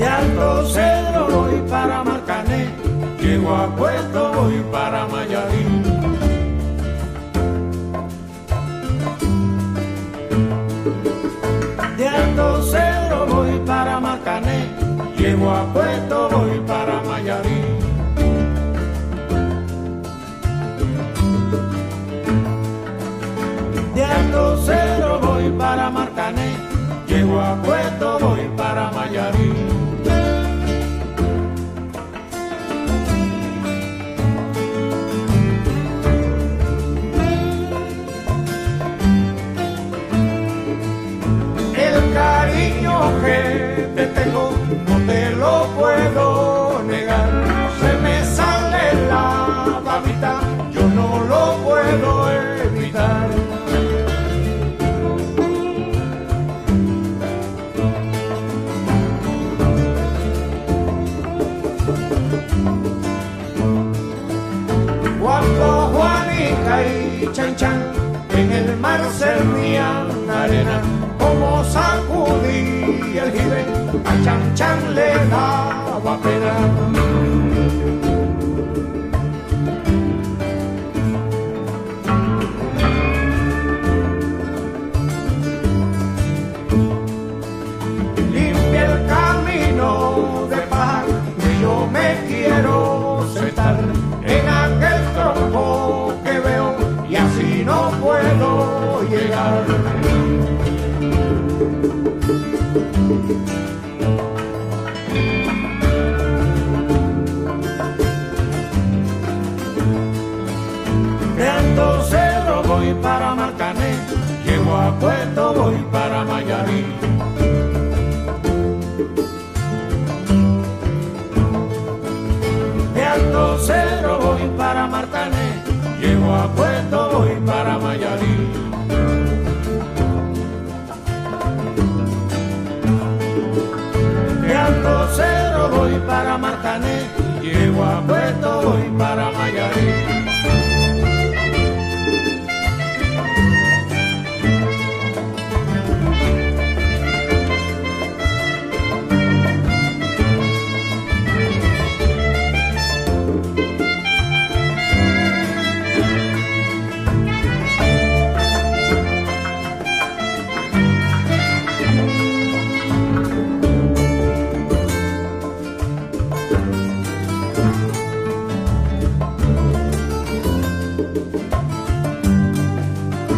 De Alto Cedro voy para Marcané, llego a Puerto voy para Mayarí. De Alto Cedro voy para Marcané, llego a Puerto voy para Mayarí. De Alto Cedro voy para Marcané, llego a Puerto voy para Mayarí. Cuando Juanica y Chan Chan en el mar servían arena, como sacudí el jibe, a Chan Chan le daba pena. En aquel tronco que veo y así no puedo llegar. Alto Cerro voy para llego a Puerto voy para Mayarí. De Alto Cedro voy para Martané, llego a Puerto voy para Mayarí.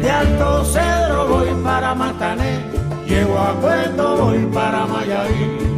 De Alto Cedro voy para Marcané, llego a Puerto voy para Mayarí.